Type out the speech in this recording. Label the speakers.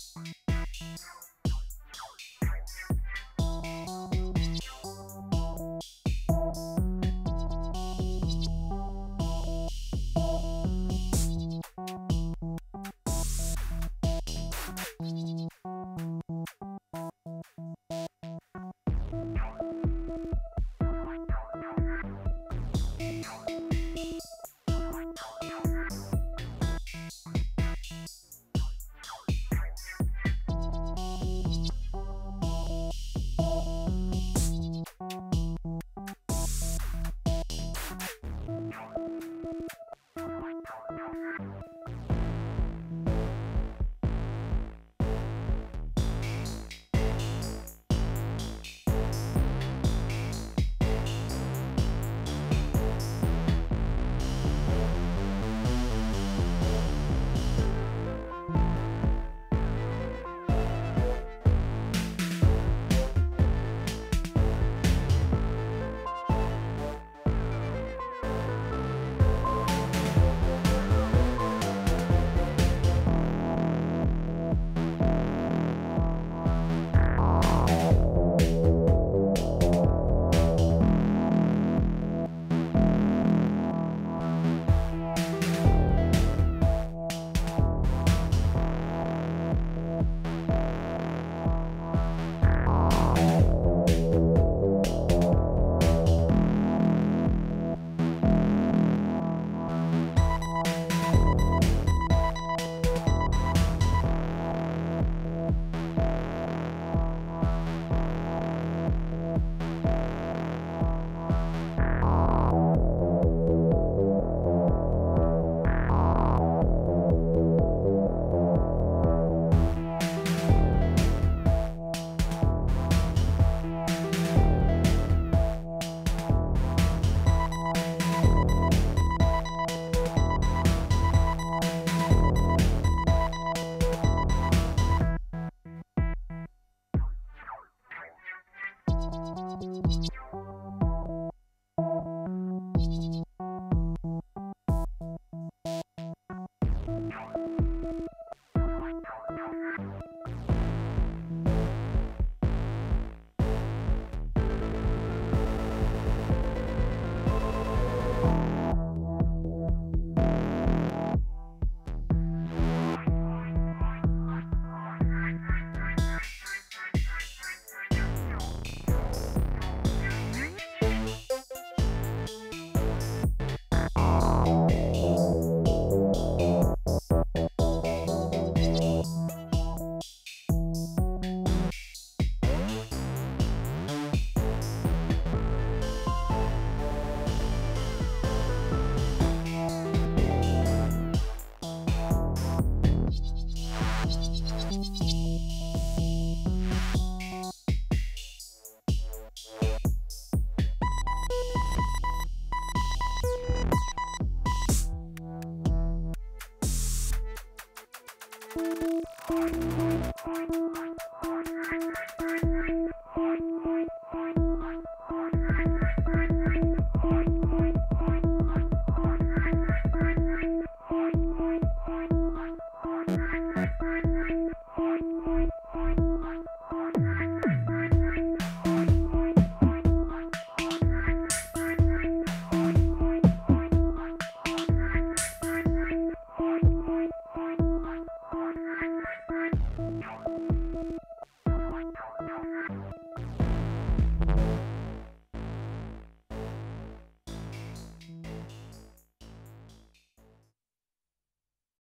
Speaker 1: Thank Thank you.